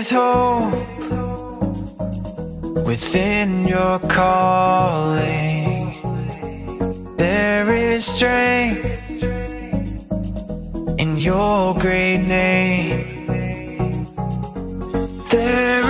is hope within your calling. There is strength in your great name. There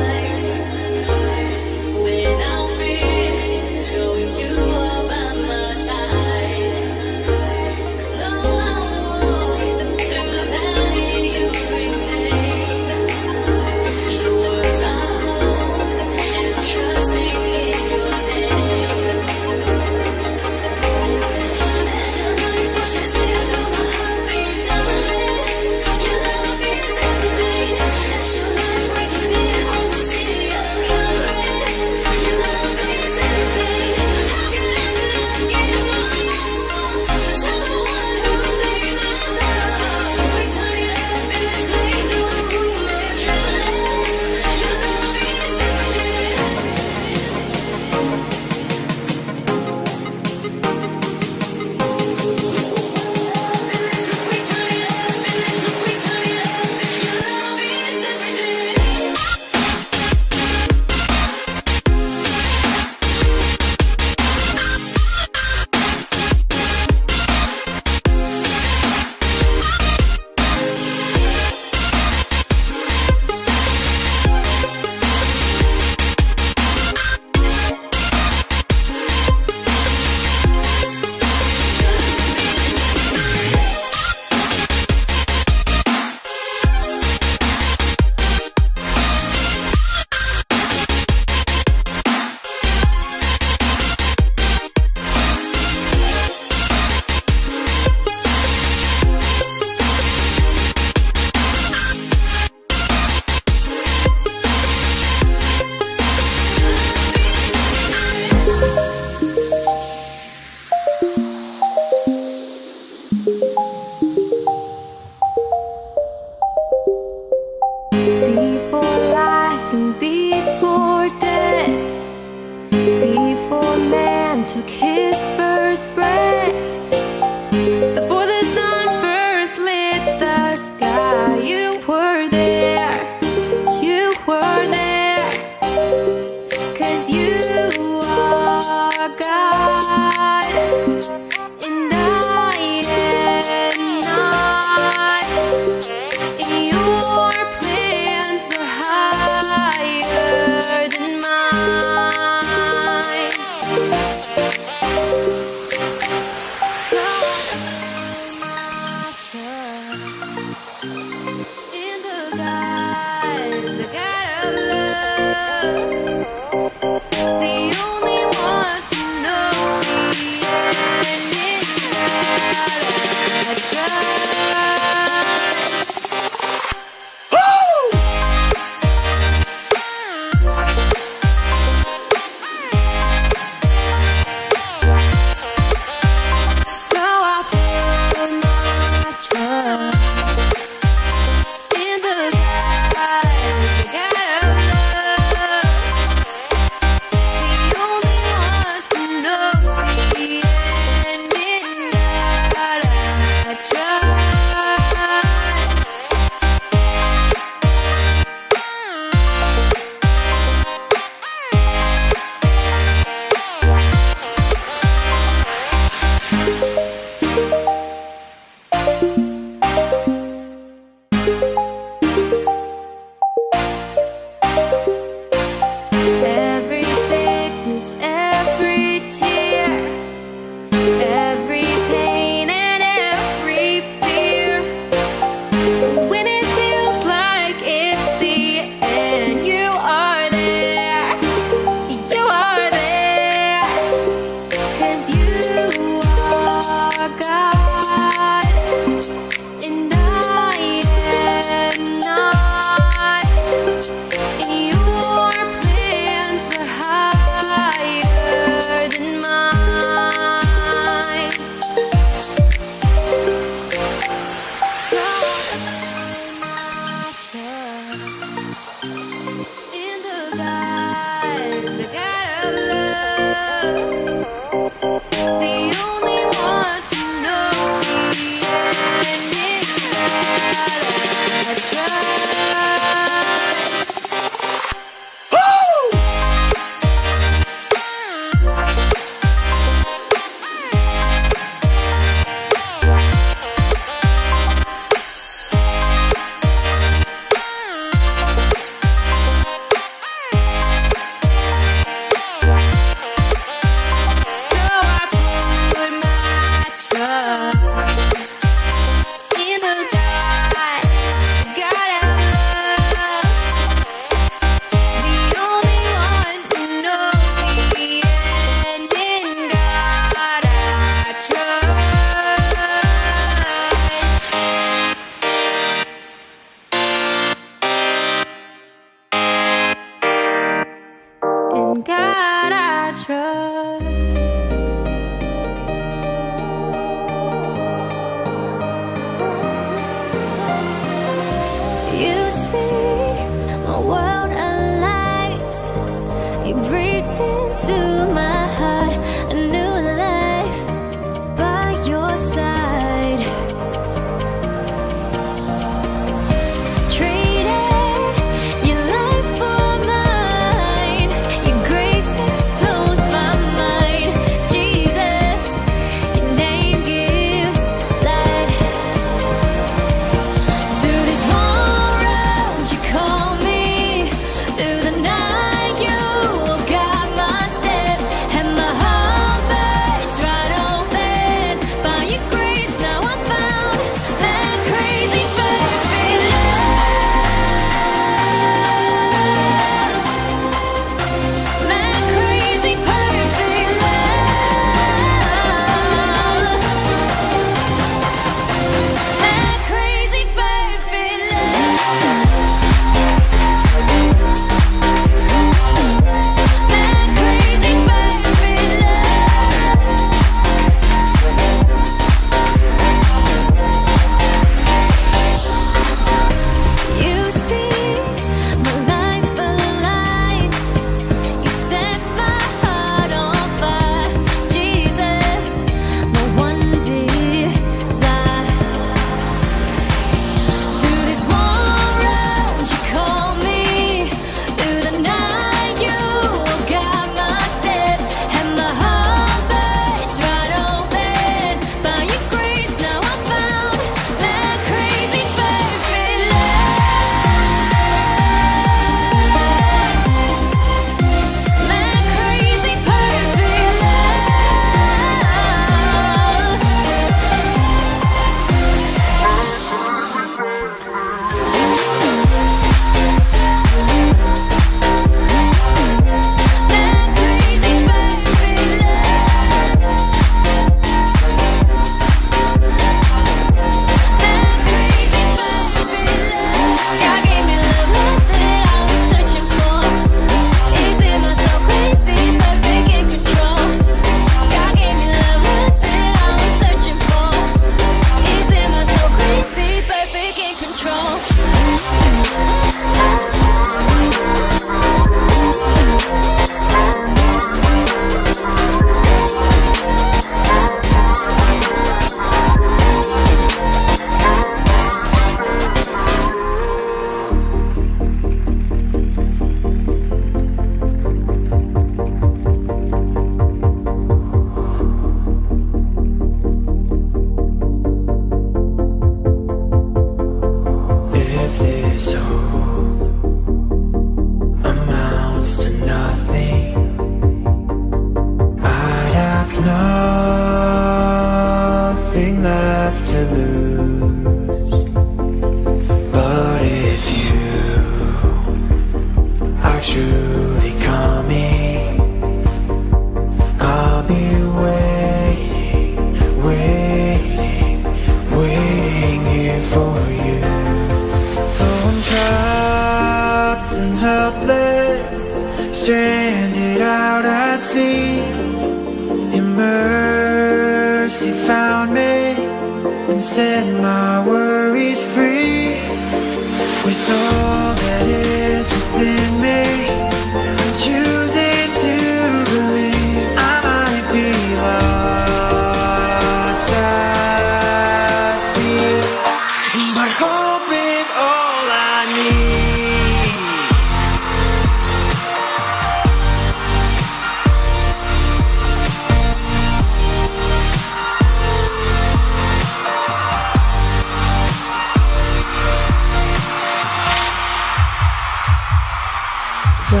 Though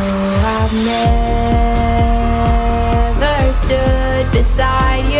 I've never stood beside you,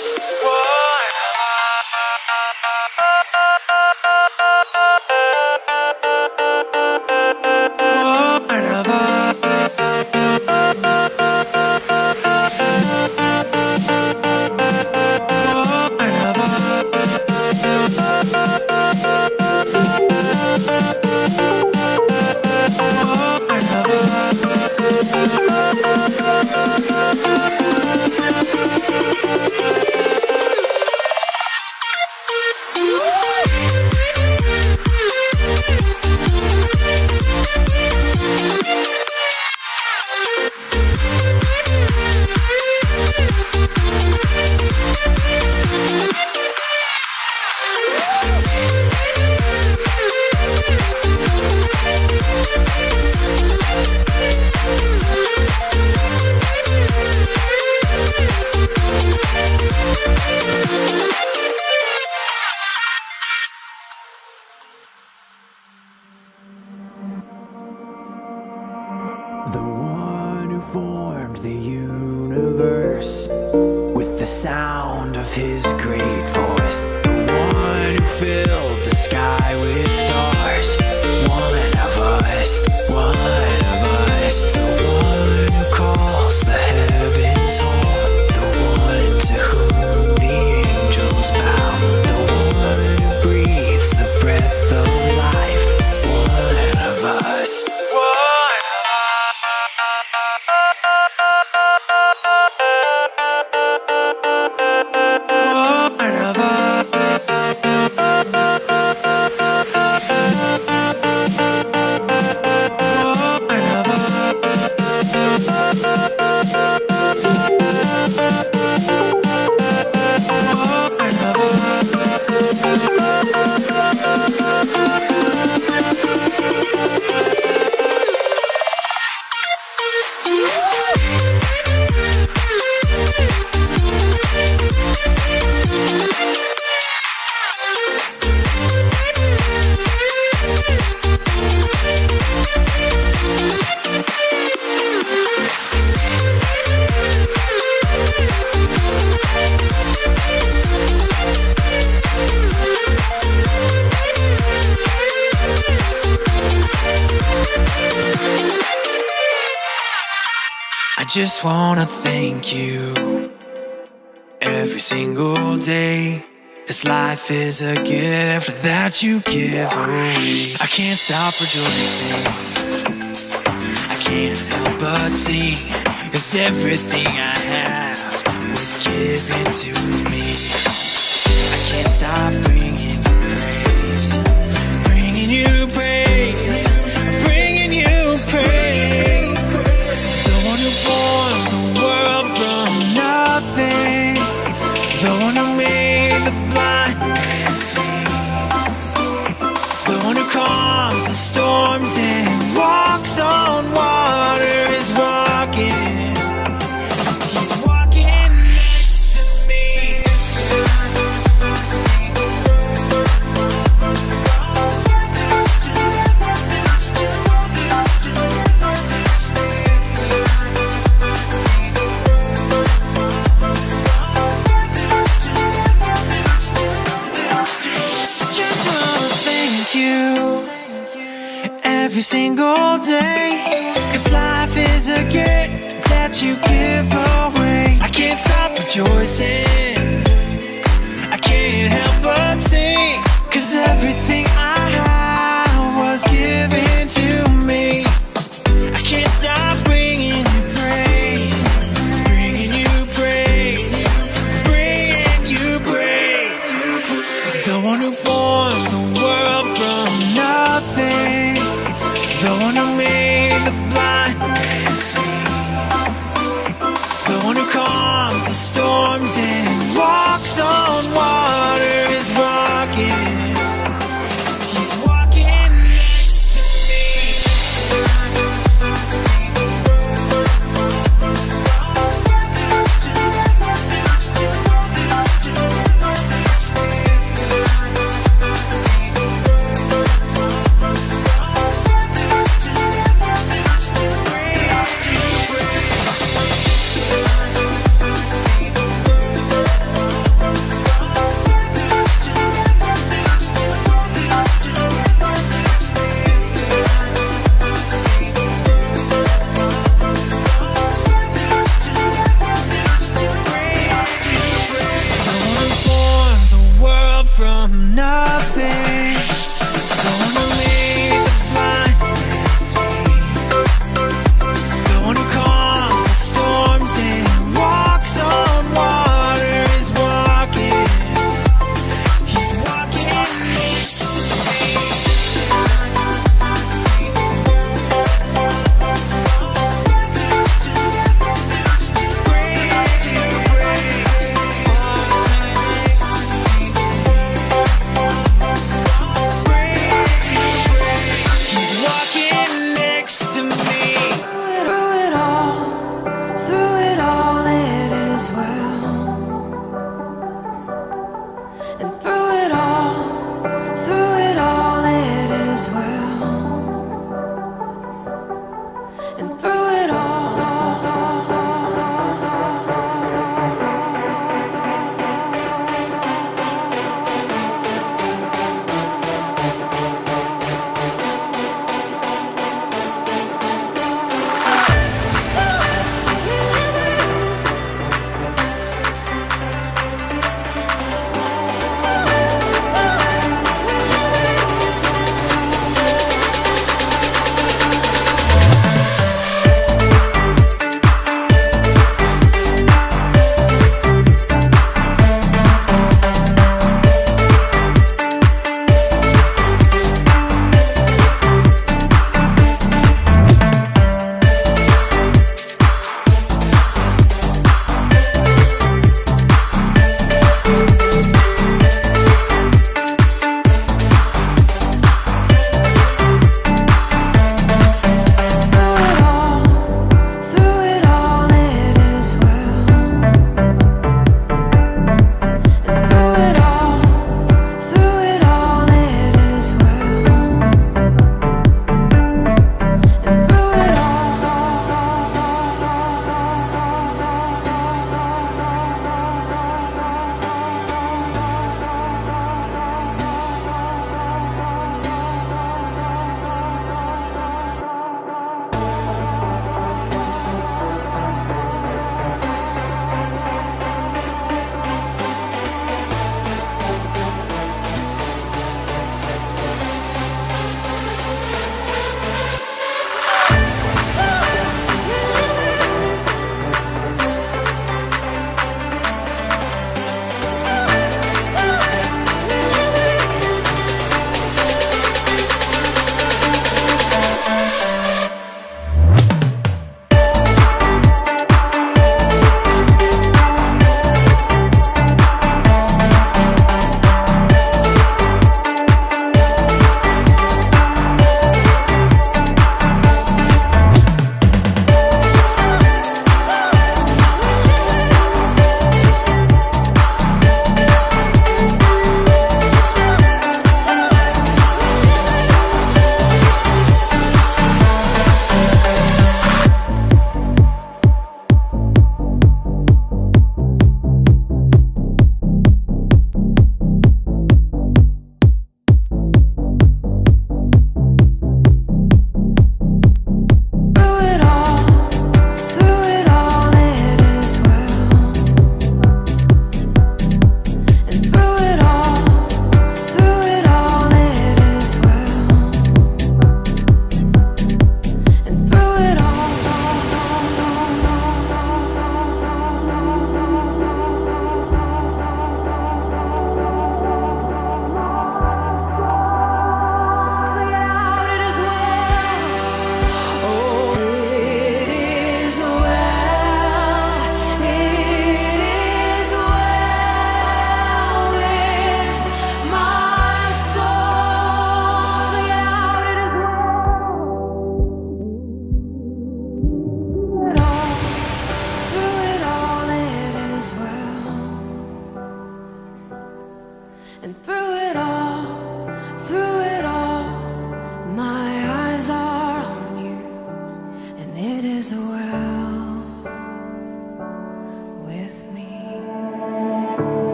this. just wanna thank you every single day. Cause life is a gift that you give away. I can't stop rejoicing. I can't help but sing. Cause everything I have was given to me. I can't stop bringing. Give away. I can't stop rejoicing. I can't help but sing. Cause everything I have was given to me. I can't stop bringing you praise. Bringing you praise. Bringing you praise. The one who formed the world from nothing. The one who made man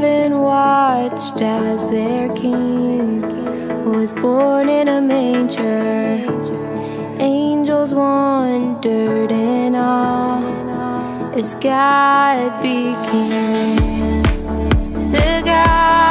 heaven watched as their king was born in a manger. Angels wondered in awe as God became the God.